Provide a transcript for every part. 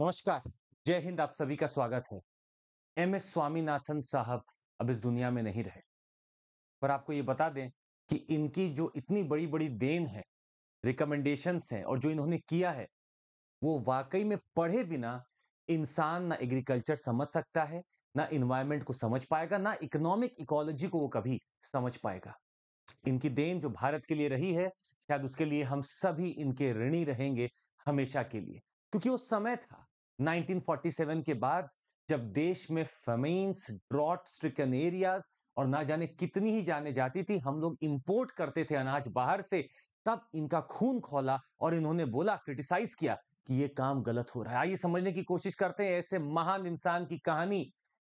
नमस्कार। जय हिंद, आप सभी का स्वागत है। एम एस स्वामीनाथन साहब अब इस दुनिया में नहीं रहे। पर आपको ये बता दें कि इनकी जो इतनी बड़ी बड़ी देन है रिकमेंडेशंस हैं और जो इन्होंने किया है, वो वाकई में पढ़े बिना इंसान ना एग्रीकल्चर समझ सकता है, ना इन्वायरमेंट को समझ पाएगा, ना इकोनॉमिक इकोलॉजी को वो कभी समझ पाएगा। इनकी देन जो भारत के लिए रही है, शायद उसके लिए हम सभी इनके ऋणी रहेंगे हमेशा के लिए, क्योंकि वो समय था। 1947 के बाद जब देश में फमीन्स ड्रॉट स्ट्रिकन एरियाज़ और ना जाने कितनी ही जाने जाती थी, हम लोग इंपोर्ट करते थे अनाज बाहर से, तब इनका खून खोला और इन्होंने बोला क्रिटिसाइज किया कि ये काम गलत हो रहा है। आइए समझने की कोशिश करते हैं, ऐसे महान इंसान की कहानी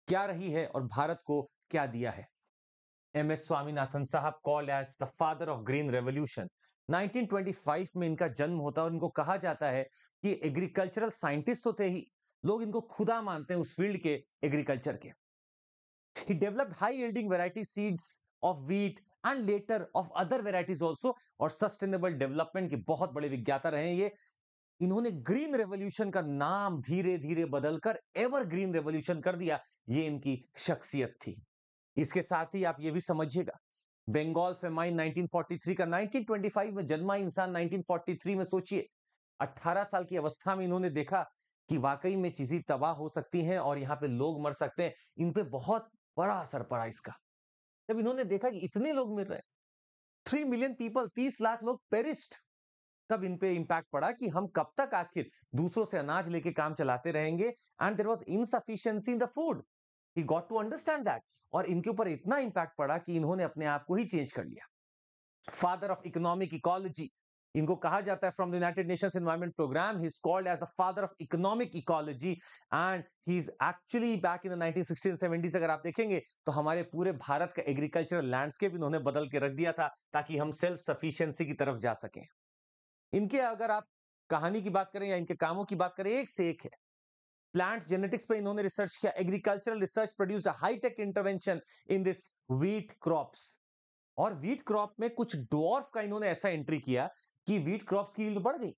क्या रही है और भारत को क्या दिया है? एम एस स्वामीनाथन साहब called as the father of green revolution 1925 में इनका जन्म होता है और इनको कहा जाता है कि एग्रीकल्चरल साइंटिस्ट तो थे ही। लोग इनको खुदा मानते हैं उस फ़ील्ड के एग्रीकल्चर के। He developed high yielding variety seeds of wheat and later of other varieties also और सस्टेनेबल डेवलपमेंट के बहुत बड़े विज्ञाता रहे ये। इन्होंने ग्रीन रेवोल्यूशन का नाम धीरे धीरे बदलकर एवर ग्रीन रेवोल्यूशन कर दिया। ये इनकी शख्सियत थी। इसके साथ ही आप ये भी समझिएगा, बंगाल फेमाइन 1943 का 1925 में जन्मा इंसान 1943 में सोचिए 18 साल की अवस्था में इन्होंने देखा कि वाकई में चीज़ें तबाह हो सकती हैं और यहाँ पे लोग मर सकते हैं। इन पे बहुत बड़ा असर पड़ा इसका। जब इन्होंने देखा कि इतने लोग मिल रहे थ्री मिलियन पीपल तीस लाख लोग पेरिस्ट तब इन पे इंपैक्ट पड़ा कि हम कब तक आखिर दूसरों से अनाज लेके काम चलाते रहेंगे and there was insufficiency in the food he got to understand that और इनके ऊपर इतना इंपैक्ट पड़ा कि इन्होंने अपने आप को ही चेंज कर लिया। फादर ऑफ़ इकोनॉमिक इकोलॉजी इनको कहा जाता है from the United Nations environment programme he is called as the father of economic ecology and he is actually back in the 1960 70s अगर आप देखेंगे तो हमारे पूरे भारत का एग्रीकल्चरल लैंडस्केप इन्होंने बदल के रख दिया था ताकि हम सेल्फ सफिशिएंसी की तरफ़ जा सकें। इनके अगर आप कहानी की बात करें या इनके कामों की बात करें, एक से एक है। प्लांट जेनेटिक्स पे इन्होंने रिसर्च किया agricultural research produced hitech intervention in this wheat crops और व्हीट क्रॉप में कुछ डॉर्फ का इन्होंने ऐसा एंट्री किया कि व्हीट क्रॉप्स की बढ़ गई।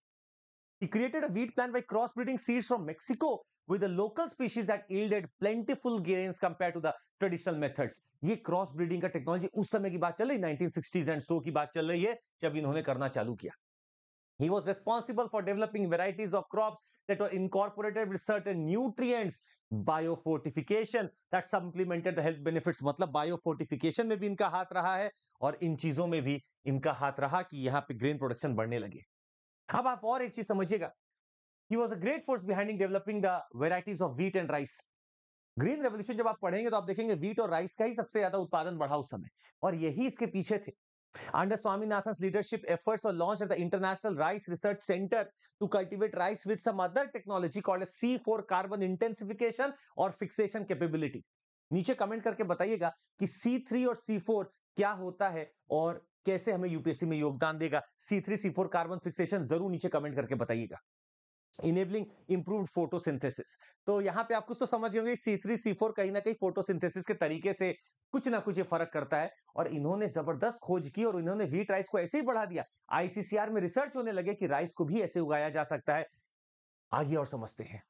A wheat plant by crossbreeding seeds from Mexico with the local species that yielded plentiful gains compared to the traditional methods. ये क्रॉस ब्रीडिंग का टेक्नोलॉजी उस समय की बात चल रही 1960s एंड सो की बात चल रही है, जब इन्होंने करना चालू किया। He was responsible for developing varieties of crops that were incorporated with certain nutrients, biofortification that supplemented the health benefits. मतलब biofortification में भी इनका हाथ रहा है और इन चीज़ों में भी इनका हाथ रहा कि यहाँ पे ग्रेन प्रोडक्शन बढ़ने लगे अब आप और एक चीज़ समझिएगा He was a great force behind developing the varieties of wheat and rice. Green revolution जब आप पढ़ेंगे तो आप देखेंगे व्हीट और राइस का ही सबसे ज़्यादा उत्पादन बढ़ा उस समय और यही इसके पीछे थे Under Swaminathan's leadership, efforts were launched at the International Rice Research Center to cultivate rice with some other technology called as C4 carbon intensification or fixation capability. नीचे कमेंट करके बताइएगा कि C3 और C4 क्या होता है और कैसे हमें यूपीएससी में योगदान देगा C3 C4 कार्बन फिक्सेशन ज़रूर नीचे कमेंट करके बताइएगा इनेबलिंग इंप्रूव्ड फोटोसिंथेसिस तो यहाँ पे आप कुछ तो समझ होंगे सी थ्री सी फोर कहीं ना कहीं फोटोसिंथेसिस के तरीके से कुछ ना कुछ ये फ़र्क करता है और इन्होंने ज़बरदस्त खोज की और इन्होंने व्हीट राइस को ऐसे ही बढ़ा दिया। आईसीसीआर में रिसर्च होने लगे कि राइस को भी ऐसे उगाया जा सकता है। आगे और समझते हैं।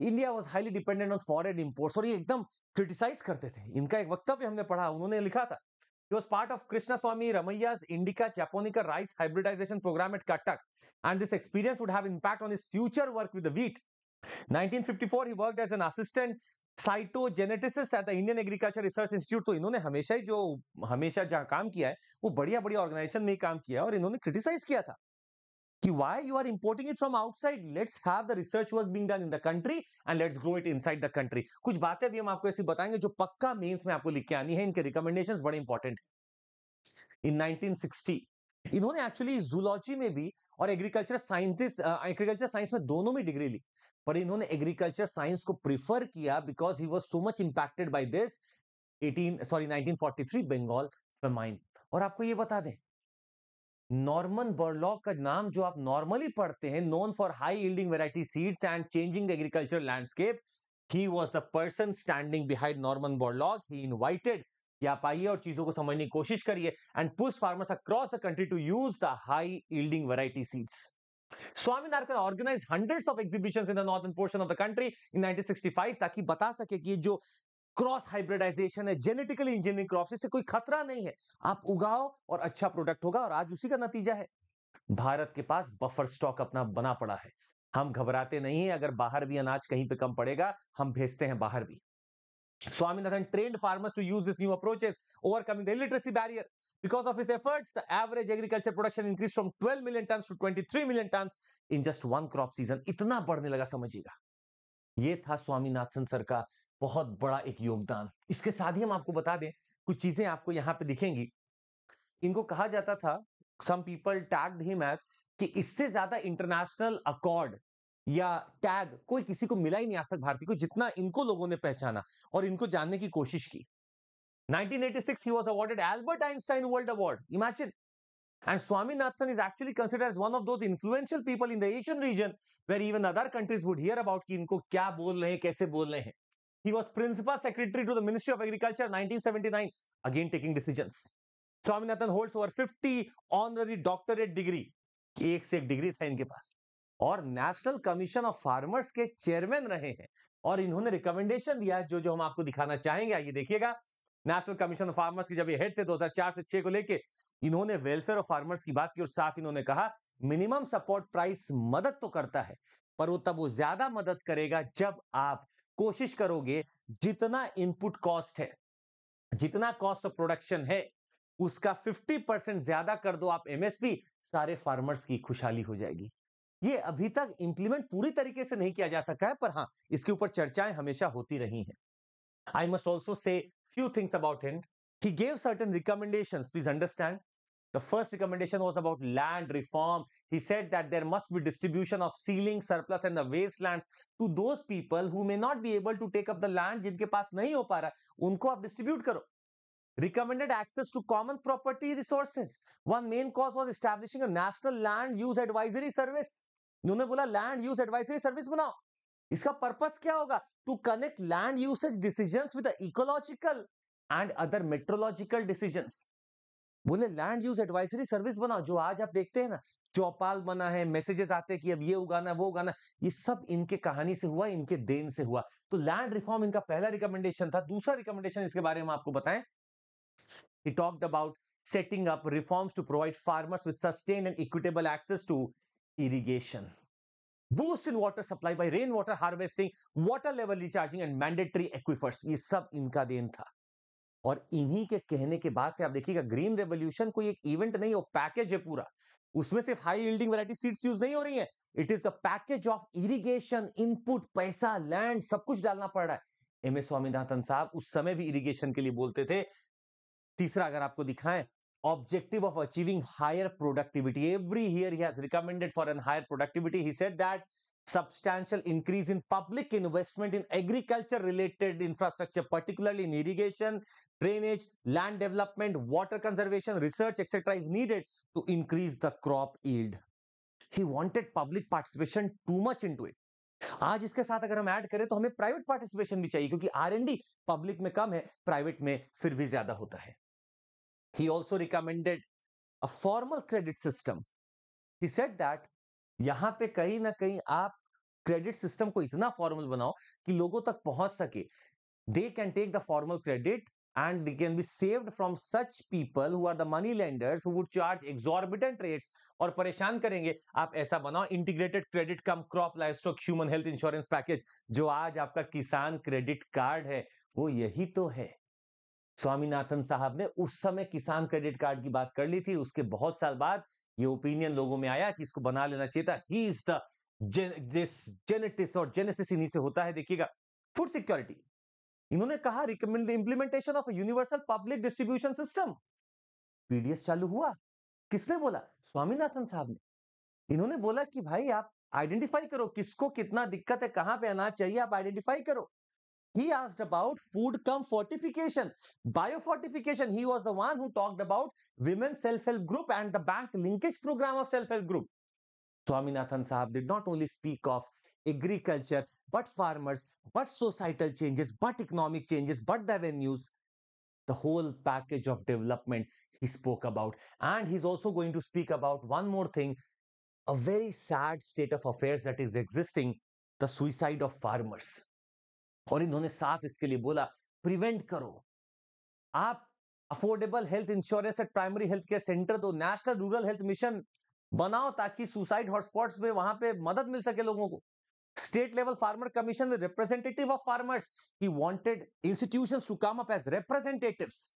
India was highly dependent on foreign imports और ये एकदम क्रिटिसाइज करते थे। इनका एक वक्तव्य हमने पढ़ा, उन्होंने लिखा था। He was part of Krishna Swami Ramayya's Indica Japonica rice hybridization program at Cuttack, and this experience would have impact on his future work with the wheat. 1954, he worked as an assistant cytogeneticist at the Indian agriculture research institute तो इन्होंने हमेशा ही जो हमेशा जहाँ काम किया है वो बढ़िया बढ़िया ऑर्गेनाइजेशन में ही काम किया है और इन्होंने क्रिटिसाइज किया था कि why you are importing it from outside? Let's have the research work being done in the country and let's grow it inside the country. कुछ बातें भी हम आपको ऐसी बताएँगे जो पक्का मेंस में आपको लिख के आनी है। इनके रिकमेंडेशंस बड़े इंपॉर्टेंट इन 1960 इन्होंने एक्चुअली जूलॉजी में भी और एग्रीकल्चर साइंटिस्ट एग्रीकल्चर साइंस में दोनों में डिग्री ली। पर इन्होंने एग्रीकल्चर साइंस को प्रिफर किया because he was so much impacted by this 18 sorry 1943 Bengal famine और आपको ये बता दें नॉर्मन बर्लॉक का नाम जो आप नॉर्मली पढ़ते हैं known for high yielding variety seeds and changing agriculture landscape he was the person standing behind Norman Borlaug. He invited आप आइए और चीज़ों को समझने की कोशिश करिए and push farmers across the country to use the high yielding variety seeds Swaminathan organise hundreds of exhibition in the northern portion of the country in 1965 ताकि बता सके कि जो क्रॉस हाइब्रिडाइजेशन है, जेनेटिकली इंजीनियरिंग क्रॉप इससे कोई खतरा नहीं है। आप उगाओ और अच्छा प्रोडक्ट होगा और आज उसी का नतीजा है। भारत के पास बफर स्टॉक अपना बना पड़ा है। हम घबराते नहीं है, अगर बाहर भी अनाज कहीं पे कम पड़ेगा, हम भेजते हैं बाहर भी। Swaminathan trained farmers to use this new approaches overcoming the illiteracy barrier because of his efforts average agriculture production increase from 12 million ton to 23 million ton in just one crop season इतना बढ़ने लगा, समझिएगा। ये था Swaminathan sir का बहुत बड़ा एक योगदान इसके साथ ही हम आपको बता दें कुछ चीज़ें आपको यहाँ पे दिखेंगी इनको कहा जाता था some people tagged him as कि इससे ज़्यादा इंटरनेशनल अकॉर्ड या टैग कोई किसी को मिला ही नहीं आज तक भारतीय को जितना इनको लोगों ने पहचाना और इनको जानने की कोशिश की 1986 he was awarded Albert Einstein World Award imagine and Swaminathan is actually considered as one of those influential people in the Asian region where even other countries would hear about कि इनको क्या बोल रहे हैं कैसे बोल रहे हैं he was principal secretary to the Ministry of Agriculture 1979 again taking decisions. Swaminathan holds over 50 honorary doctorate degree. एक से एक डिग्री था इनके पास। और नेशनल कमीशन ऑफ़ फार्मर्स के चेयरमैन रहे हैं। और इन्होंने रिकमेंडेशन दिया, जो जो हम आपको दिखाना चाहेंगे, आइए देखिएगा। नेशनल कमीशन ऑफ़ फार्मर्स की जब ये हेड थे 2004 से 6 को लेके, इन्होंने वेलफेयर ऑफ़ फार्मर्स की बात की और साफ़ इन्होंने कहा मिनिमम सपोर्ट प्राइस मदद तो करता है, पर वो तब वो ज़्यादा मदद करेगा जब आप कोशिश करोगे, जितना इनपुट कॉस्ट है, जितना कॉस्ट ऑफ़ प्रोडक्शन है, उसका 50 परसेंट ज़्यादा कर दो आप एमएसपी सारे फार्मर्स की खुशहाली हो जाएगी। ये अभी तक इंप्लीमेंट पूरी तरीके से नहीं किया जा सका है, पर हाँ इसके ऊपर चर्चाएँ हमेशा होती रही हैं। I must also say few things about him he gave certain recommendation please understand. the first recommendation was about land reform he said that there must be distribution of ceiling surplus and the wastelands to those people who may not be able to take up the land जिनके पास नहीं हो पा रहा उनको आप distribute करो recommended access to common property resources one main cause was establishing a national land use advisory service उन्होंने बोला लैंड यूज एडवाइजरी सर्विस बनाओ इसका पर्पस क्या होगा to connect land usage decisions with ecological and other meteorological decisions बोले land use advisory service बनाओ, जो आज आप देखते हैं ना, चौपाल बना है मैसेजेस आते हैं कि अब ये उगाना, वो उगाना, ये सब इनके कहानी से हुआ, इनके देन से हुआ। तो लैंड रिफॉर्म इनका पहला रिकमेंडेशन था। दूसरा रिकमेंडेशन इसके बारे में आपको बताएँ। He talked about setting up reforms to provide farmers with sustain and equitable access to irrigation boost water supply by rain water harvesting water level recharging and mandatory aquifers ये सब इनका देन था। और इन्हीं के कहने के बाद से आप देखिएगा ग्रीन रेवोल्यूशन कोई एक इवेंट नहीं हो पैकेज है पूरा उसमें सिर्फ़ high yielding variety seeds use नहीं हो रही है it is a package of irrigation input पैसा लैंड सब कुछ डालना पड़ रहा है एम एस स्वामीनाथन साहब उस समय भी इरिगेशन के लिए बोलते थे तीसरा अगर आपको दिखाएँ, objective of achieving higher productivity. Every year he has recommended for an higher productivity. He said that substantial increase in public investment in agriculture related infrastructure, particularly in irrigation, drainage, land development, water conservation, research, etc. is needed to increase the crop yield. He wanted public participation too much into it. आज इसके साथ अगर हम add करें तो हमें private participation भी चाहिए क्योंकि आर एन डी पब्लिक में कम है प्राइवेट में फिर भी ज़्यादा होता है He also recommended a formal credit system. He said that यहाँ पे कहीं ना कहीं आप क्रेडिट सिस्टम को इतना फॉर्मल बनाओ कि लोगों तक पहुँच सके। They can take the formal credit and they can be saved from such people who are the money lenders who would charge exorbitant rates और परेशान करेंगे, आप ऐसा बनाओ integrated credit cum crop livestock human health insurance package जो आज आपका किसान क्रेडिट कार्ड है, वो यही तो है। स्वामीनाथन साहब ने उस समय किसान क्रेडिट कार्ड की बात कर ली थी, उसके बहुत साल बाद ये ओपिनियन लोगों में आया कि इसको बना लेना चाहिए था। ही इज़ द जेनेटिस और जेनेसिस इन्हीं से होता है, देखिएगा। फ़ूड सिक्योरिटी इन्होंने कहा recommend implementation of universal public distribution system PDS चालू हुआ। किसने बोला? स्वामीनाथन साहब ने। इन्होंने बोला कि भाई आप आइडेंटिफाई करो किसको कितना दिक्कत है, कहाँ पे अनाज चाहिए, आप आइडेंटिफाई करो। He asked about food come fortification. Biofortification he was the one who talked about women's self-help group and the bank linkage program of self-help group. Swaminathan sahab did not only speak of agriculture but farmers but societal changes but economic changes but the avenues. The whole package of development he spoke about. And he's also going to speak about one more thing a very sad state of affairs that is existing the suicide of farmers और इन्होंने साफ़ इसके लिए बोला, prevent करो। आप affordable health insurance at primary health care centre दो national rural health mission बनाओ ताकि सुसाइड हॉटस्पॉट में वहाँ पे मदद मिल सके लोगों को। State level farmer commission representative of farmers. He wanted institutions to come up as representatives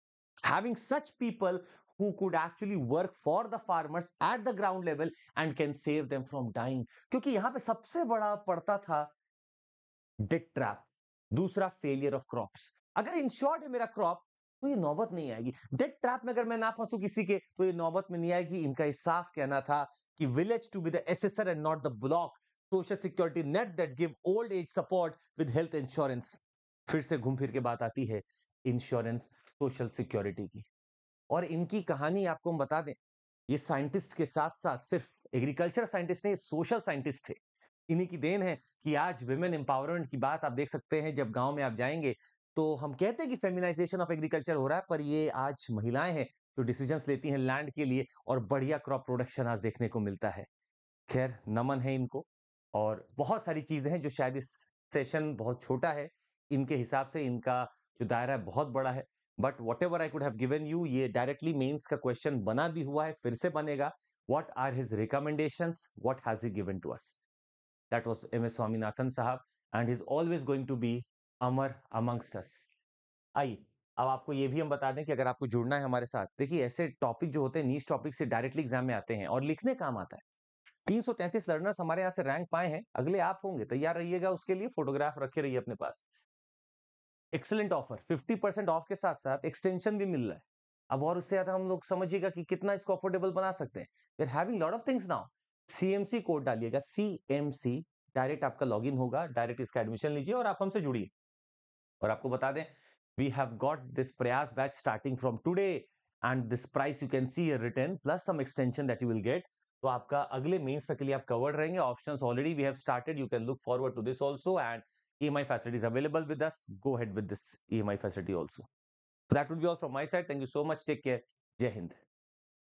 having such people who could actually work for the farmers at the ground level and can save them from dying क्योंकि यहाँ पे सबसे बड़ा पड़ता था debt trap दूसरा failure of crops अगर insured है मेरा क्रॉप तो ये नौबत नहीं आएगी। डेट ट्रैप में अगर मैं ना फंसू किसी के तो ये नौबत में नहीं आएगी। इनका ये साफ़ कहना था कि village to be the assessor and not the block social security net that give old age support with health insurance फिर से घूम फिर के बात आती है इंश्योरेंस सोशल सिक्योरिटी की। और इनकी कहानी आपको हम बता दें, ये साइंटिस्ट के साथ साथ सिर्फ़ एग्रीकल्चर साइंटिस्ट नहीं सोशल साइंटिस्ट थे। इन्हीं की देन है कि आज विमेन एम्पावरमेंट की बात आप देख सकते हैं, जब गाँव में आप जाएँगे तो हम कहते हैं कि फेमिनाइजेशन ऑफ़ एग्रीकल्चर हो रहा है, पर ये आज महिलाएँ हैं जो डिसीजंस लेती हैं लैंड के लिए और बढ़िया क्रॉप प्रोडक्शन आज देखने को मिलता है। खैर, नमन है इनको और बहुत सारी चीज़ें हैं जो शायद इस सेशन बहुत छोटा है, इनके हिसाब से इनका जो दायरा है बहुत बड़ा है but whatever I could have given you ये डायरेक्टली मेन्स का क्वेश्चन बना भी हुआ है, फिर से बनेगा what are his recommendation what has given to us was M S Swaminathan sahab and is always going to be Amar amongst us I अब आपको ये भी हम बता दें कि अगर आपको जुड़ना है हमारे साथ, देखिए ऐसे टॉपिक जो होते हैं नीच टॉपिक से डायरेक्टली एग्ज़ाम में आते हैं और लिखने काम आता है। 333 लर्नर्स हमारे यहाँ से रैंक पाए हैं, अगले आप होंगे, तैयार रहिएगा उसके लिए फोटोग्राफ रखे रहिए अपने पास। एक्सलेंट ऑफ़र 50 परसेंट ऑफ़ के साथ साथ एक्सटेंशन भी मिल रहा है। अब और उससे ज़्यादा हम लोग समझिएगा कि कितना इसको अफोर्डेबल बना सकते हैं। We having lot of things now CMC code डालिएगा। सीएमसी डायरेक्ट आपका लॉगिन होगा, डायरेक्ट इसका एडमिशन लीजिए और आप हमसे जुड़िए। और आपको बता दें we have got this Prayas batch starting from today and this price you can see return plus some extension that you will get तो आपका अगले मेंस तक के लिए आप कवर्ड रहेंगे। Options already we have started you can look forward to this also and EMI facilities available with us. Go ahead with this EMI facility also. So that would be all from my side. Thank you so much. Take care. Jai hind.